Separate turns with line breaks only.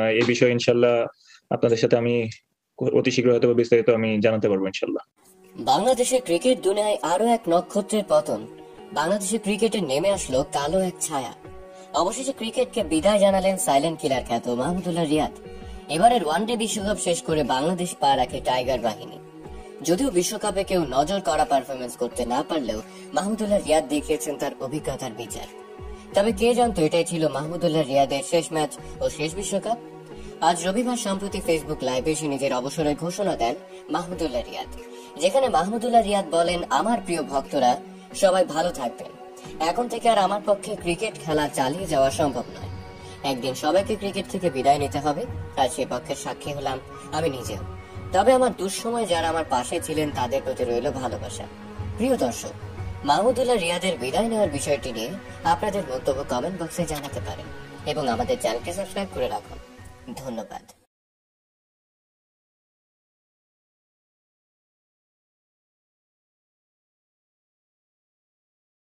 এই বিষয়ে ইনশাল্লাহ আপনাদের সাথে আমি অতি শীঘ্র হয়তো বিস্তারিত আমি জানাতে পারব ইনশাল্লাহ।
বাংলাদেশের ক্রিকেট দুনিয়ায় আরও এক নক্ষত্রের পতন। বাংলাদেশের ক্রিকেটে নেমে আসলো কালো এক ছায়া। অবশেষে ক্রিকেটকে বিদায় জানালেন সাইলেন্ট কিলার খ্যাত মাহমুদুল্লাহ রিয়াদ। এবারের ওয়ানডে বিশ্বকাপ শেষ করে বাংলাদেশ পা রাখে টাইগার বাহিনী। যদিও বিশ্বকাপে কেউ নজর করা পারফরমেন্স করতে না পারলেও মাহমুদুল্লাহ রিয়াদ দেখিয়েছেন তার অভিজ্ঞতার বিচার। তবে কে জানতো এটাই ছিল মাহমুদুল্লাহ রিয়াদের শেষ ম্যাচ ও শেষ বিশ্বকাপ? আজ রবিবার সম্প্রতি ফেসবুক লাইভে এসে নিজের অবসরের ঘোষণা দেন মাহমুদুল্লাহ রিয়াদ। যেখানে মাহমুদুল্লাহ রিয়াদ বলেন, আমার প্রিয় ভক্তরা, সবাই ভালো থাকবেন। এখন থেকে আর আমার পক্ষে ক্রিকেট খেলা চালিয়ে যাওয়া সম্ভব নয়। একদিন সবাইকে ক্রিকেট থেকে বিদায় নিতে হবে। আর সে পক্ষের সাক্ষী হলাম আমি নিজেও। তবে আমার দুঃসময় যারা আমার পাশে ছিলেন, তাদের প্রতি রইল ভালোবাসা। প্রিয় দর্শক মাহমুদুল্লাহ রিয়াদের বিদায় নেওয়ার বিষয়টি নিয়ে আপনাদের মন্তব্য কমেন্ট বক্সে জানাতে পারেন এবং আমাদের চ্যানেলকে সাবস্ক্রাইব করে রাখুন। ধন্যবাদ।